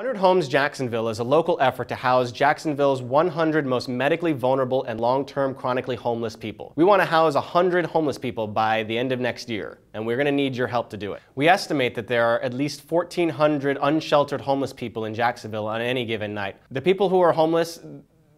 100 Homes Jacksonville is a local effort to house Jacksonville's 100 most medically vulnerable and long-term chronically homeless people. We want to house 100 homeless people by the end of next year, and we're going to need your help to do it. We estimate that there are at least 1,400 unsheltered homeless people in Jacksonville on any given night. The people who are homeless,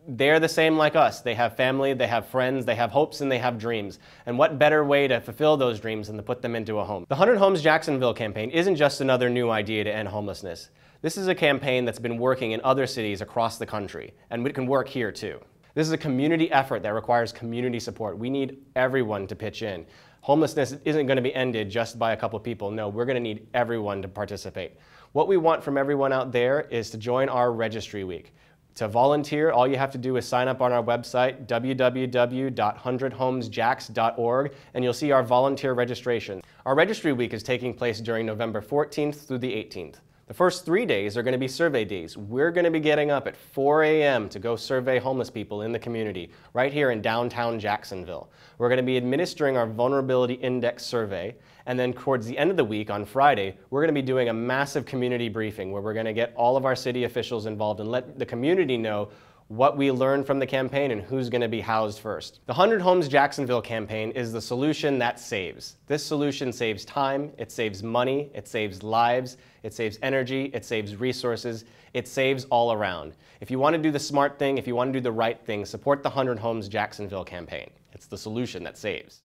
they're the same like us. They have family, they have friends, they have hopes, and they have dreams. And what better way to fulfill those dreams than to put them into a home? The 100 Homes Jacksonville campaign isn't just another new idea to end homelessness. This is a campaign that's been working in other cities across the country, and it can work here too. This is a community effort that requires community support. We need everyone to pitch in. Homelessness isn't going to be ended just by a couple people. No, we're going to need everyone to participate. What we want from everyone out there is to join our registry week. To volunteer, all you have to do is sign up on our website, www.100homesjax.org, and you'll see our volunteer registration. Our registry week is taking place during November 14th through the 18th. The first three days are going to be survey days. We're going to be getting up at 4 a.m. to go survey homeless people in the community right here in downtown Jacksonville. We're going to be administering our vulnerability index survey and then towards the end of the week on Friday, we're going to be doing a massive community briefing where we're going to get all of our city officials involved and let the community know what we learned from the campaign and who's going to be housed first. The 100 Homes Jacksonville campaign is the solution that saves. This solution saves time, it saves money, it saves lives, it saves energy, it saves resources, it saves all around. If you want to do the smart thing, if you want to do the right thing, support the 100 Homes Jacksonville campaign. It's the solution that saves.